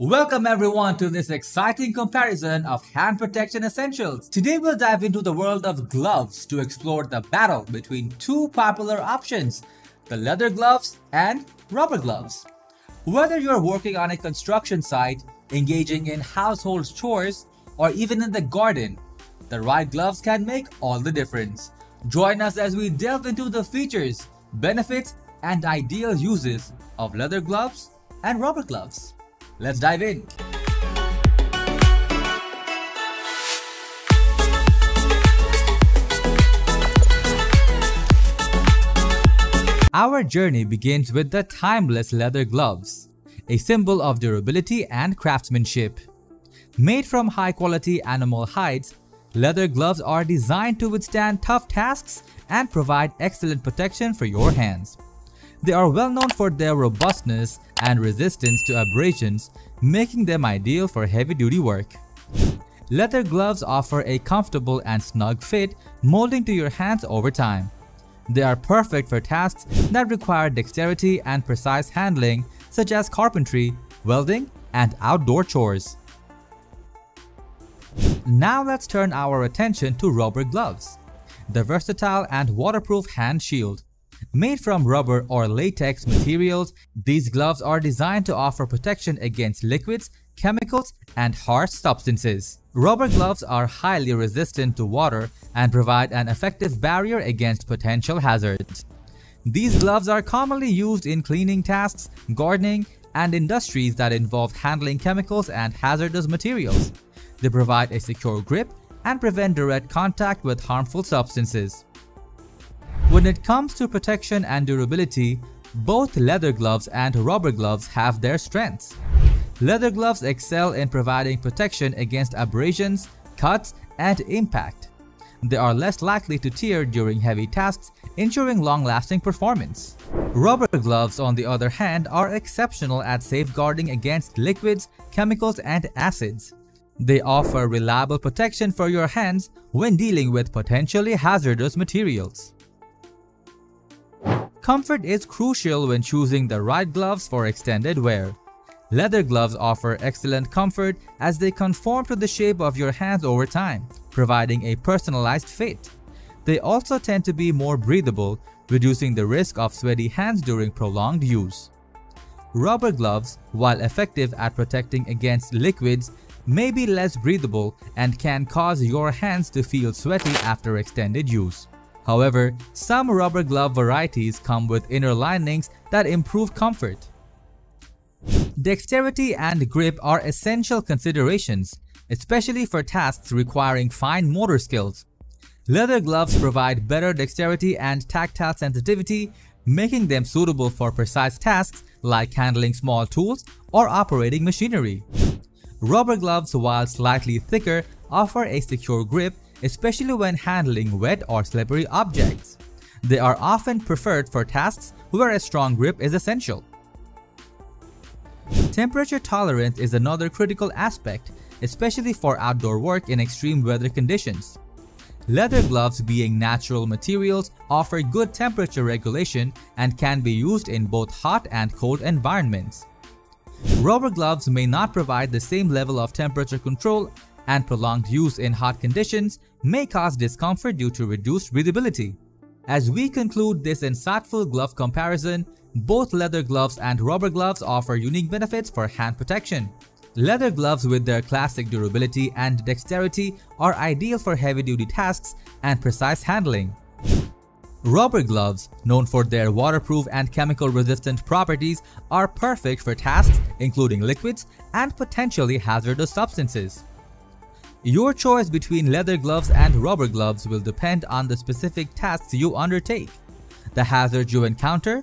Welcome everyone to this exciting comparison of hand protection essentials. Today we'll dive into the world of gloves to explore the battle between two popular options, the leather gloves and rubber gloves. Whether you're working on a construction site, engaging in household chores, or even in the garden, the right gloves can make all the difference. Join us as we delve into the features, benefits, and ideal uses of leather gloves and rubber gloves. Let's dive in. Our journey begins with the timeless leather gloves, a symbol of durability and craftsmanship. Made from high-quality animal hides, leather gloves are designed to withstand tough tasks and provide excellent protection for your hands. They are well known for their robustness and resistance to abrasions, making them ideal for heavy-duty work. Leather gloves offer a comfortable and snug fit, molding to your hands over time. They are perfect for tasks that require dexterity and precise handling, such as carpentry, welding, and outdoor chores. Now let's turn our attention to rubber gloves, the versatile and waterproof hand shield. Made from rubber or latex materials, these gloves are designed to offer protection against liquids, chemicals, and harsh substances. Rubber gloves are highly resistant to water and provide an effective barrier against potential hazards. These gloves are commonly used in cleaning tasks, gardening, and industries that involve handling chemicals and hazardous materials. They provide a secure grip and prevent direct contact with harmful substances. When it comes to protection and durability, both leather gloves and rubber gloves have their strengths. Leather gloves excel in providing protection against abrasions, cuts, and impact. They are less likely to tear during heavy tasks, ensuring long-lasting performance. Rubber gloves, on the other hand, are exceptional at safeguarding against liquids, chemicals, and acids. They offer reliable protection for your hands when dealing with potentially hazardous materials. Comfort is crucial when choosing the right gloves for extended wear. Leather gloves offer excellent comfort as they conform to the shape of your hands over time, providing a personalized fit. They also tend to be more breathable, reducing the risk of sweaty hands during prolonged use. Rubber gloves, while effective at protecting against liquids, may be less breathable and can cause your hands to feel sweaty after extended use. However, some rubber glove varieties come with inner linings that improve comfort. Dexterity and grip are essential considerations, especially for tasks requiring fine motor skills. Leather gloves provide better dexterity and tactile sensitivity, making them suitable for precise tasks like handling small tools or operating machinery. Rubber gloves, while slightly thicker, offer a secure grip especially when handling wet or slippery objects. They are often preferred for tasks where a strong grip is essential. Temperature tolerance is another critical aspect, especially for outdoor work in extreme weather conditions. Leather gloves being natural materials offer good temperature regulation and can be used in both hot and cold environments. Rubber gloves may not provide the same level of temperature control and prolonged use in hot conditions may cause discomfort due to reduced breathability. As we conclude this insightful glove comparison, both leather gloves and rubber gloves offer unique benefits for hand protection. Leather gloves with their classic durability and dexterity are ideal for heavy-duty tasks and precise handling. Rubber gloves, known for their waterproof and chemical-resistant properties, are perfect for tasks including liquids and potentially hazardous substances. Your choice between leather gloves and rubber gloves will depend on the specific tasks you undertake, the hazards you encounter,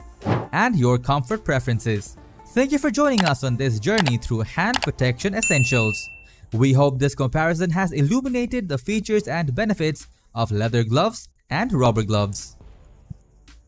and your comfort preferences. Thank you for joining us on this journey through hand protection essentials. We hope this comparison has illuminated the features and benefits of leather gloves and rubber gloves.